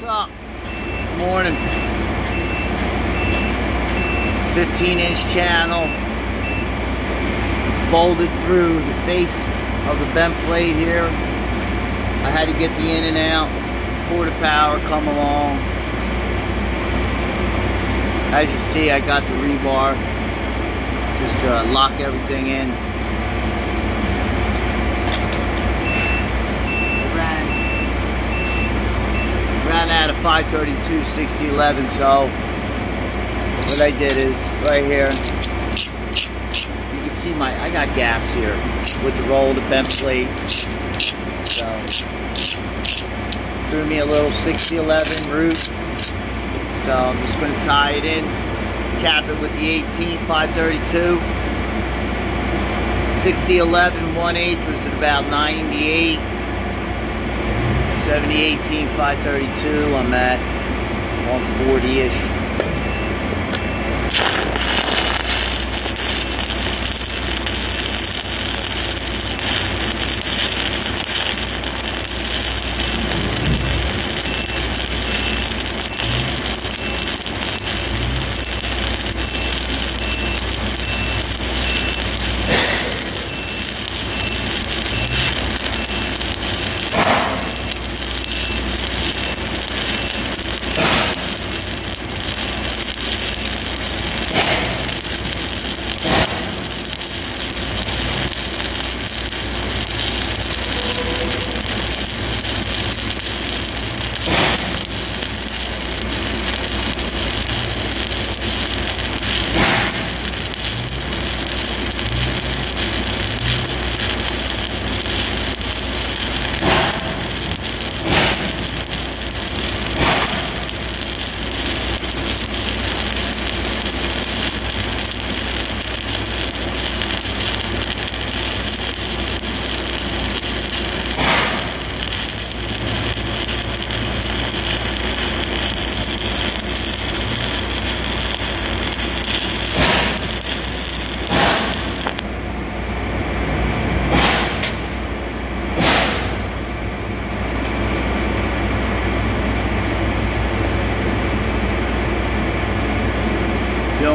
what's up? Good morning. 15 inch channel. Bolted through the face of the bent plate here. I had to get the in and out. Quarter power come along. As you see, I got the rebar. Just uh, lock everything in. Ran a of 532 60 11 so what I did is right here you can see my I got gaps here with the roll of the bent plate so threw me a little 60 11 root so I'm just going to tie it in cap it with the 18 532 60 11 1 8 was at about 98 70 18 532 I'm at 140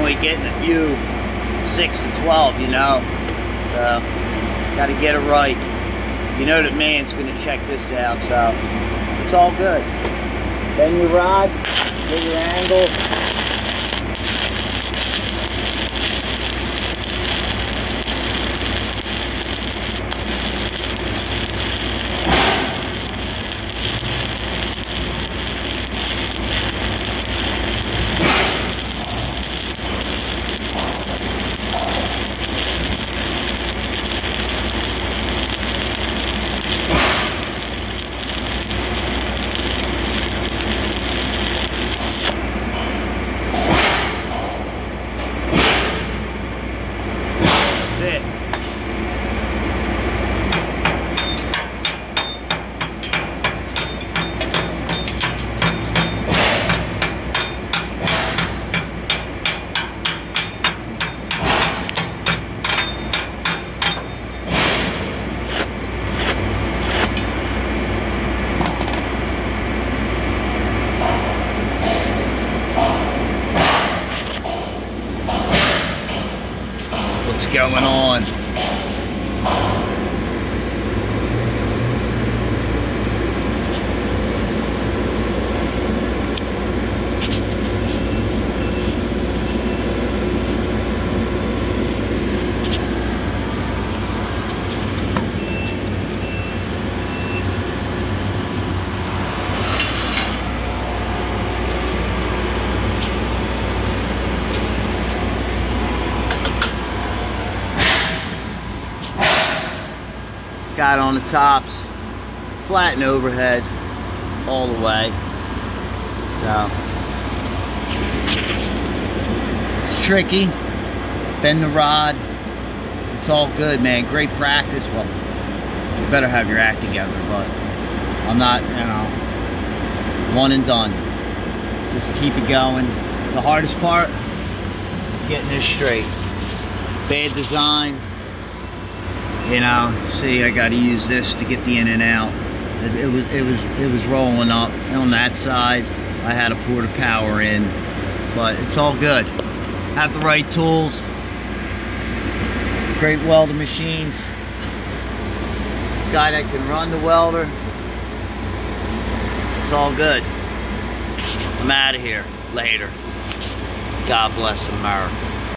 only getting a few 6 to 12 you know? So got to get it right. You know that man's going to check this out so it's all good. Bend your rod get your angle it. What's going on? Got on the tops, flat and overhead all the way. So it's tricky. Bend the rod. It's all good, man. Great practice. Well, you better have your act together, but I'm not, you know, one and done. Just keep it going. The hardest part is getting this straight. Bad design, you know see I got to use this to get the in and out It, it was it was it was rolling up on that side. I had to pour the power in, but it's all good. Have the right tools. Great welding machines. Guy that can run the welder. It's all good. I'm out of here. Later. God bless America.